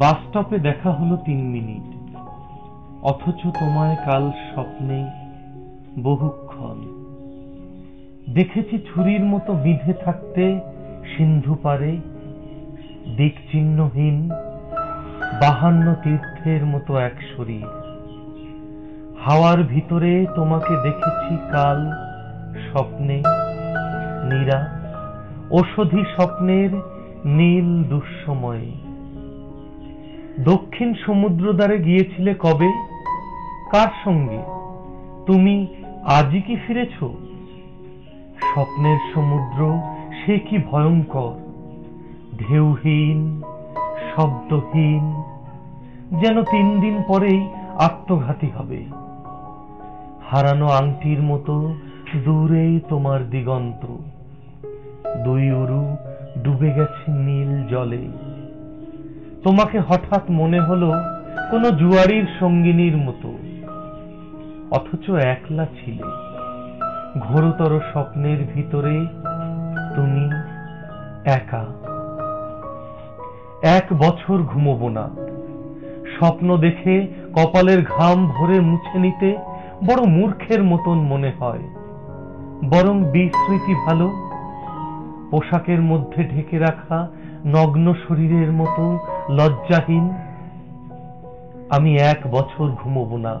বাসস্টপে দেখা হলো তিন মিনিট। অথচ তোমায় কাল স্বপ্নে বহুক্ষণ। দেখেছি ছুরির মতো বিঁধে থাকতে সিন্ধু পারে দিক চিহ্নহীন বাহান্ন তীর্থের মতো এক শরীর। হাওয়ার ভিতরে তোমাকে দেখেছি কাল স্বপ্নে নীরা ওষধি স্বপ্নের নীল দুঃসময়ে। দক্ষিণ সমুদ্র দ্বারে গিয়েছিলে কবে? কার সঙ্গে? তুমি আজই কি ফিরেছ? স্বপ্নের সমুদ্র, সে কি ভয়ঙ্কর? ঢেউহীন, শব্দহীন, যেন তিন দিন পরেই আত্মঘাতী হবে। হারানো আংটির মতো দূরেই তোমার দিগন্ত। দুই উরু ডুবে গেছে নীল জলে। তোমাকে হঠাৎ মনে হলো কোনো জুয়ারির সঙ্গিনীর মতো। অথচ একলা ছিলে। ঘোরতর স্বপ্নের ভিতরে তুমি একা। এক বছর ঘুমোবো না। স্বপ্ন দেখে কপালের ঘাম ভরে মুছে নিতে বড় মূর্খের মতন মনে হয়। বরং বিস্মৃতি ভালো পোশাকের মধ্যে ঢেকে রাখা নগ্ন শরীরের মতো লজ্জাহীন। আমি এক বছর ঘুমোবো না।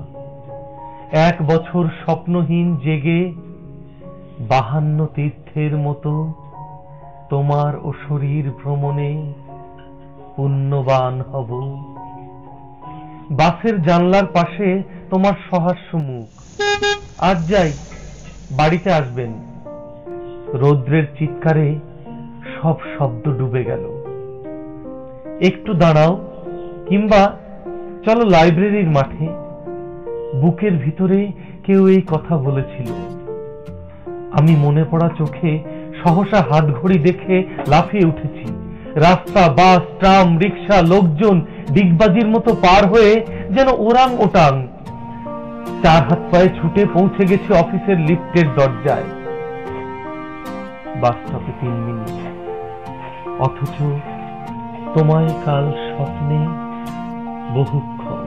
এক বছর স্বপ্নহীন জেগে বাহান্ন তীর্থের মতো তোমার ও শরীর ভ্রমণে পুণ্যবান হব। বাসের জানলার পাশে তোমার সহাস্য মুখ আজ যাই, বাড়িতে আসবেন। রৌদ্রের চিৎকারে সব শব্দ ডুবে গেল। একটু দাঁড়াও, কিংবা চলো লাইব্রেরির মাঠে। বুকের ভিতরে কেউ এই কথা বলেছিল। আমি মনে পড়া চোখে সহসা হাত ঘড়ি দেখে লাফিয়ে উঠেছি। রাস্তা, বাস, ট্রাম, রিক্সা, লোকজন ডিগবাজির মতো পার হয়ে যেন ওরাং ওটাং চার হাত পায়ে ছুটে পৌঁছে গেছি অফিসের লিফটের দরজায়। বাস্তবে তিন মিনিট। অথচ তোমায় কাল স্বপ্নে বহুক্ষণ।